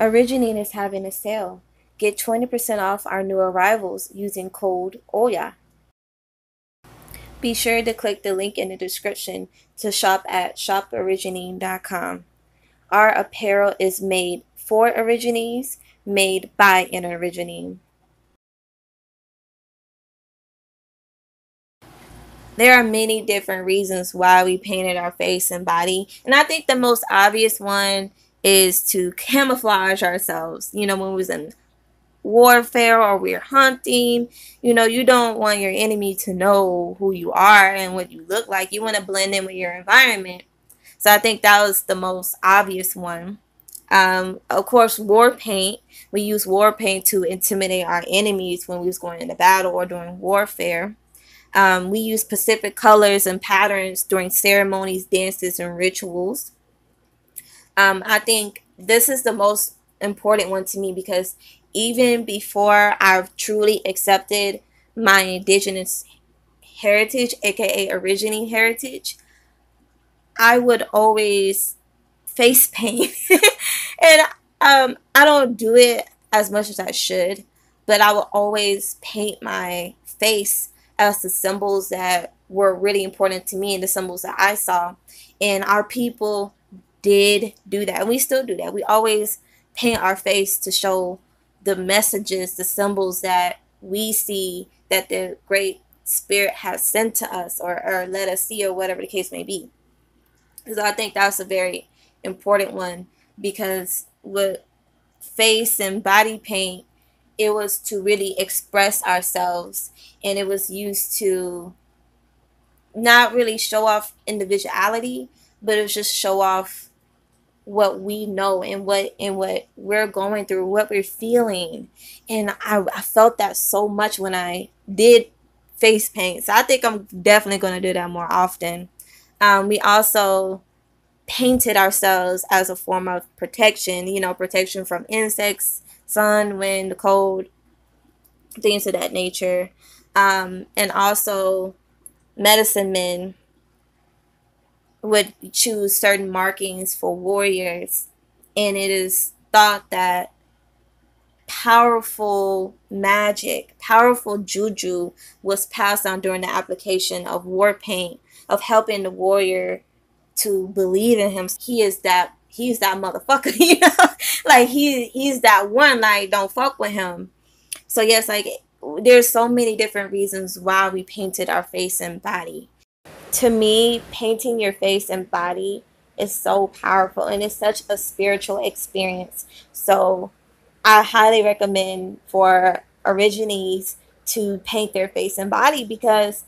Origine is having a sale. Get 20% off our new arrivals using code OYA. Be sure to click the link in the description to shop at shoporigine.com. Our apparel is made for Origines, made by an Origine. There are many different reasons why we painted our face and body, and I think the most obvious one is to camouflage ourselves. You know, when we was in warfare or we're hunting, you know, you don't want your enemy to know who you are and what you look like. You want to blend in with your environment. So I think that was the most obvious one. Um, of course, war paint. We use war paint to intimidate our enemies when we was going into battle or during warfare. Um, we use specific colors and patterns during ceremonies, dances, and rituals. Um, I think this is the most important one to me because even before I've truly accepted my indigenous heritage, aka Origine heritage, I would always face paint. and um, I don't do it as much as I should, but I will always paint my face as the symbols that were really important to me and the symbols that I saw. And our people did do that. And we still do that. We always paint our face to show the messages, the symbols that we see that the Great Spirit has sent to us or, or let us see, or whatever the case may be. So I think that's a very important one because with face and body paint, it was to really express ourselves and it was used to not really show off individuality, but it was just show off what we know and what and what we're going through, what we're feeling. And I, I felt that so much when I did face paint. So I think I'm definitely going to do that more often. Um, we also painted ourselves as a form of protection, you know, protection from insects, sun, wind, cold, things of that nature. Um, and also medicine men would choose certain markings for warriors, and it is thought that powerful magic, powerful juju was passed on during the application of war paint, of helping the warrior to believe in him. He is that he's that motherfucker, you know? like he he's that one, like don't fuck with him. So yes, like there's so many different reasons why we painted our face and body to me, painting your face and body is so powerful and it's such a spiritual experience. So I highly recommend for Origines to paint their face and body because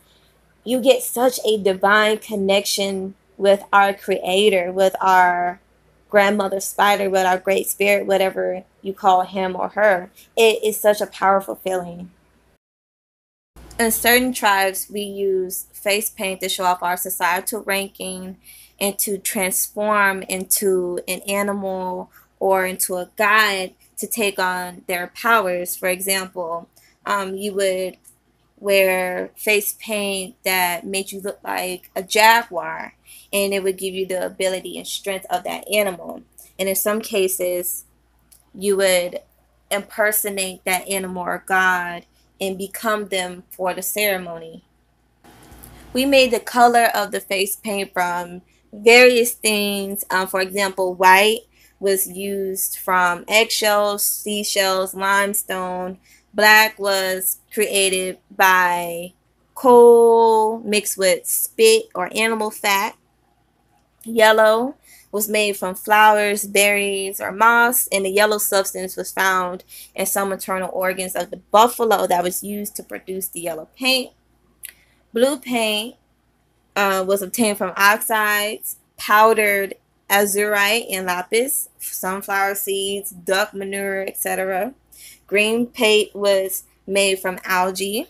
you get such a divine connection with our creator, with our grandmother spider, with our great spirit, whatever you call him or her. It is such a powerful feeling. In certain tribes, we use face paint to show off our societal ranking and to transform into an animal or into a god to take on their powers. For example, um, you would wear face paint that made you look like a jaguar and it would give you the ability and strength of that animal. And in some cases, you would impersonate that animal or god and become them for the ceremony. We made the color of the face paint from various things. Um, for example, white was used from eggshells, seashells, limestone. Black was created by coal mixed with spit or animal fat. Yellow was made from flowers, berries, or moss, and the yellow substance was found in some internal organs of the buffalo that was used to produce the yellow paint. Blue paint uh, was obtained from oxides, powdered azurite and lapis, sunflower seeds, duck manure, etc. Green paint was made from algae.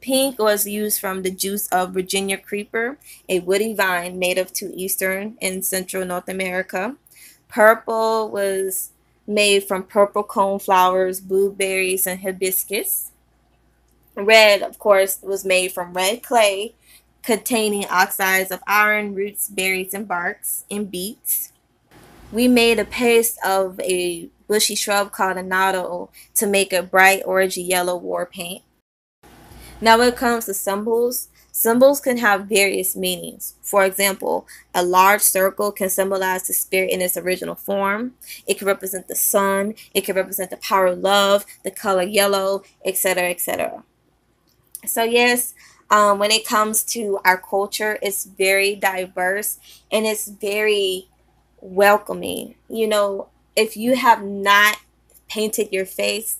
Pink was used from the juice of Virginia creeper, a woody vine native to eastern and central North America. Purple was made from purple cone flowers, blueberries, and hibiscus. Red, of course, was made from red clay containing oxides of iron, roots, berries, and barks, and beets. We made a paste of a bushy shrub called annatto to make a bright orangey yellow war paint. Now when it comes to symbols, symbols can have various meanings. For example, a large circle can symbolize the spirit in its original form. It can represent the sun. It can represent the power of love, the color yellow, etc., etc. So yes, um, when it comes to our culture, it's very diverse and it's very welcoming. You know, if you have not painted your face,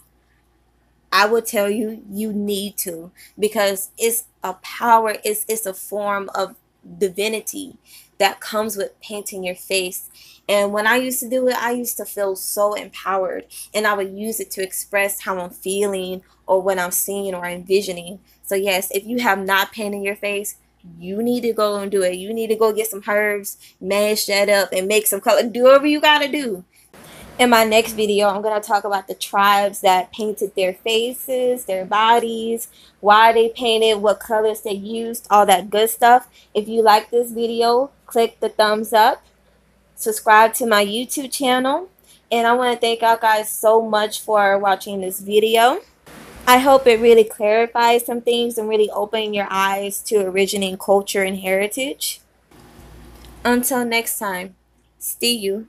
I would tell you you need to because it's a power, it's it's a form of divinity that comes with painting your face. And when I used to do it, I used to feel so empowered and I would use it to express how I'm feeling or what I'm seeing or envisioning. So yes, if you have not painted your face, you need to go and do it. You need to go get some herbs, mash that up, and make some color. Do whatever you gotta do. In my next video, I'm gonna talk about the tribes that painted their faces, their bodies, why they painted, what colors they used, all that good stuff. If you like this video, click the thumbs up, subscribe to my YouTube channel, and I want to thank y'all guys so much for watching this video. I hope it really clarifies some things and really open your eyes to Origine culture and heritage. Until next time, see you.